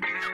excuse